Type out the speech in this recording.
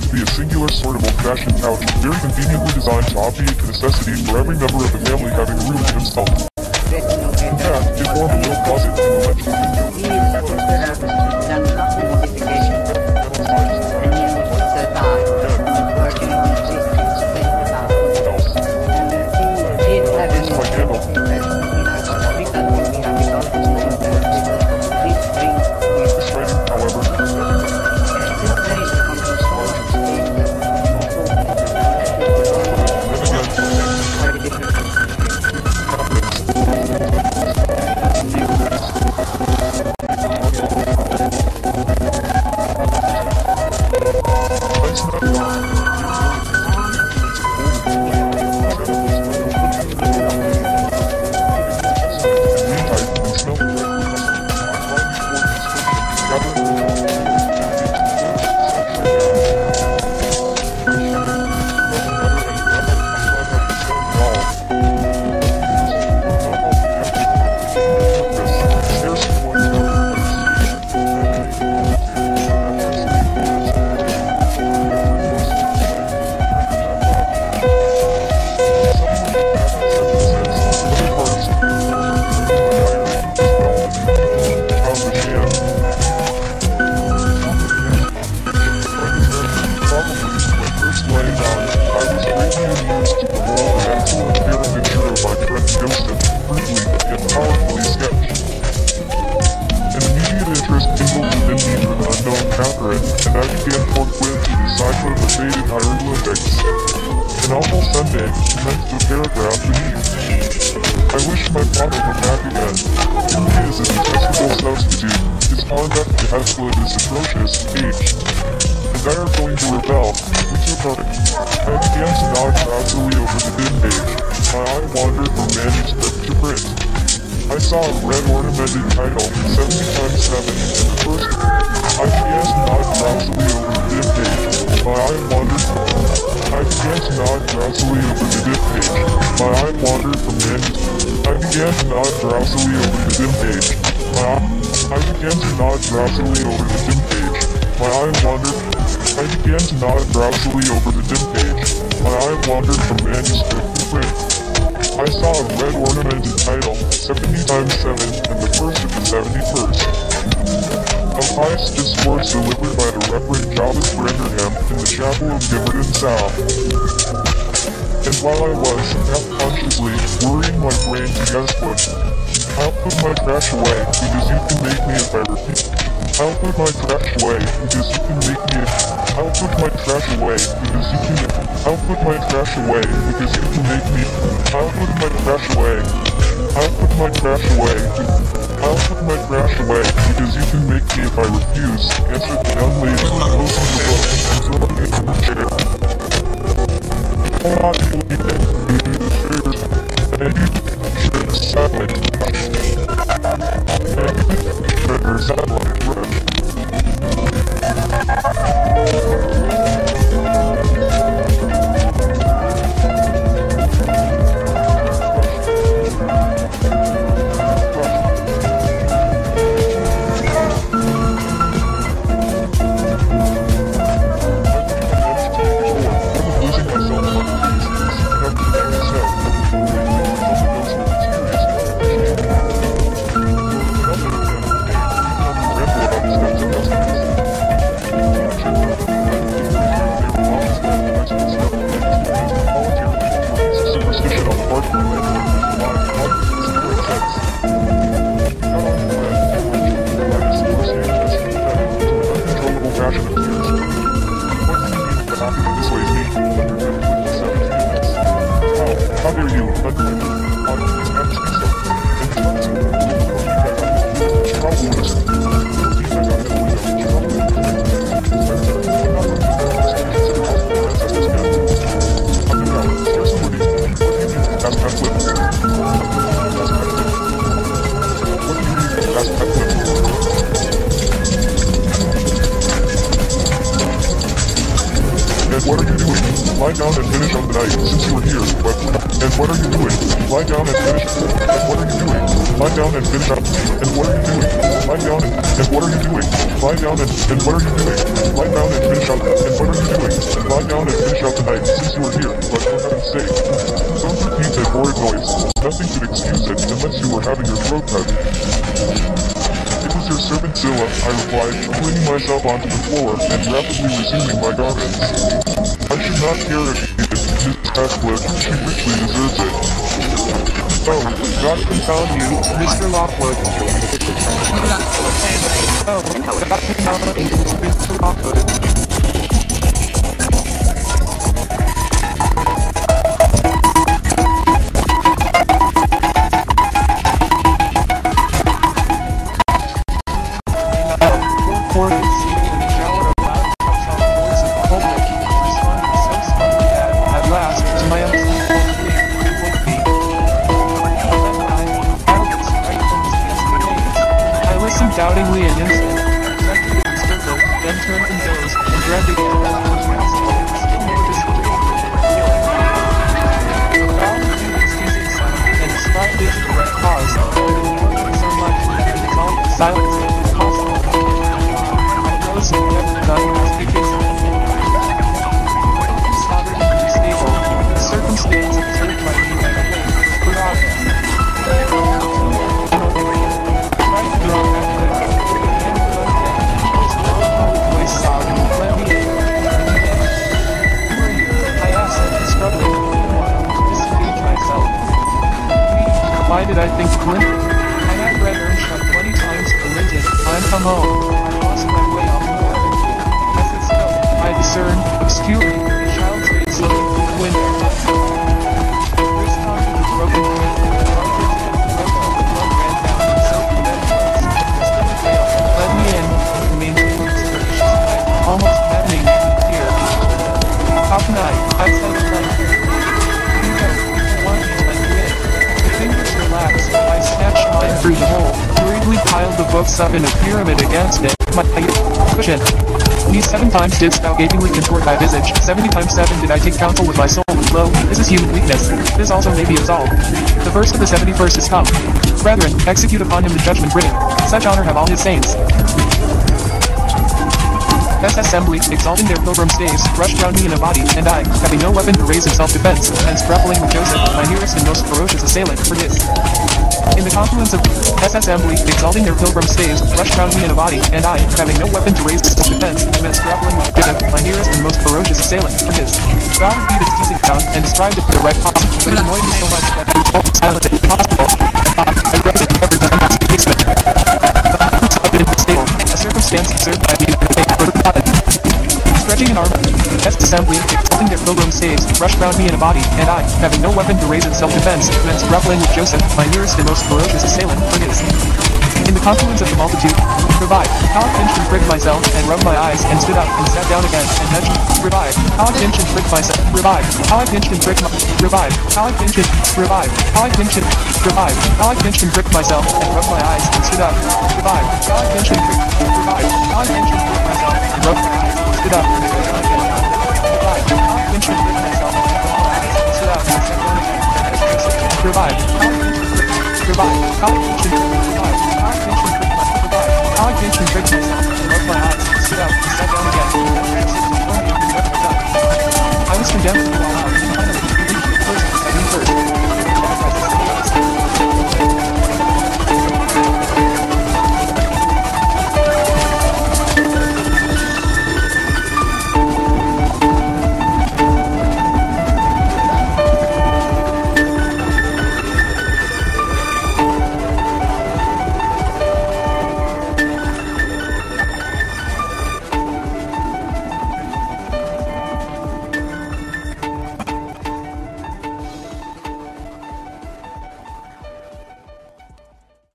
to be a singular sort of old-fashioned pouch, very conveniently designed to obviate the necessity for every member of the family having a room to himself. In fact, it formed a little closet in the. The faded hieroglyphics. An awful Sunday commenced the paragraph beneath. I wish my father were back again. He is a detestable substitute. His conduct to Hesla is atrocious. H. And I are going to rebel. We took our... I began to nod drowsily over the dim page. My eye wandered from manuscript to print. I saw a red ornamented title, 70 times 7, and the first... I began to nod drowsily over the dim page. My eye wandered... I began to nod drowsily over the dim page. My eye wandered from manuscript... I began to nod drowsily over the dim page. My eye... I began to nod drowsily over the dim page. My eye wandered... I began to nod drowsily over the dim page. My eye wandered from manuscript to print. I saw a red ornamented title, 70 times 7, and the first of the 71st. Pious discourse delivered by the Reverend Jarvis Branderham in the chapel of Gimmerden South. And while I was, half-consciously, worrying my brain to guess what, I'll put my trash away, because you can make me if I repeat. I'll put my trash away, because you can make me I'll put my trash away, because you can I'll put my trash away, because you can make me I'll put my trash away. I'll put my trash away. I'll put my trash away, because you can make me if I refuse, answered the young lady Thank you. And what are you doing? Lie down and finish up the night, since you are here. But, and what are you doing? Lie down and finish. And what are you doing? Lie down and finish up. And what are you doing? Lie down and, and what are you doing? Lie down and, and what are you doing? Lie down and finish up. And what are you doing? Lie down and finish out the since you are here, but for heaven's sake, don't repeat that horrid noise. Nothing could excuse it unless you were having your throat cut. It was your servant Zillah, I replied, flinging myself onto the floor and rapidly resuming my garments. I should not care if you did Mr. Heathcliff, she richly deserves it. Oh, God confound you, Mr. Lockwood. Oh, God confound you, Mr. Lockwood. Doubtingly rejected and then turned and dozed, and dread again. Still more discerned, obscurely, the child's face looking through the window. This time broken. The and the the the. McHale, let me in, he maintained his gracious way, almost maddening me fear. Me let you in. The fingers relaxed, I snatched mine through the hole, hurriedly piled the books up in a pyramid against it, my cushion. These seven times didst thou gapingly contort thy visage, seventy times seven did I take counsel with my soul, lo, this is human weakness, this also may be absolved. The first of the seventy-first is come. Brethren, execute upon him the judgment written. Such honor have all his saints. S. Assembly, exalting their pilgrim staves, rushed round me in a body, and I, having no weapon to raise in self-defense, and grappling with Joseph, my nearest and most ferocious assailant, for his. In the confluence of S. Assembly, exalting their pilgrim staves, rushed round me in a body, and I, having no weapon to raise in self-defense, commenced grappling with Joseph, my nearest and most ferocious assailant, for his. God beat its teasing down, and described it to the right cause, but annoyed me so much that I was silent and impossible. I rose it every time I was basement. The house was up in the stable, a circumstance observed by me in the paper Stretching an arm, S. Assembly, exalting their pilgrim staves, rushed round me in a body, and I, having no weapon to raise in self-defense, commenced grappling with Joseph, my nearest and most ferocious assailant. In the confluence of the multitude, revive, I pinched and pricked myself, and rubbed my eyes, and stood up, and sat down again, and nudged, revive, I pinched and pricked myself, revive, I pinched and pricked my, revive, I pinched and, revive, I pinched and, revive, I pinched and pricked myself, and rubbed my eyes, and stood up, revive, I pinched pinched and pricked myself, and rubbed my eyes, and stood up, revive,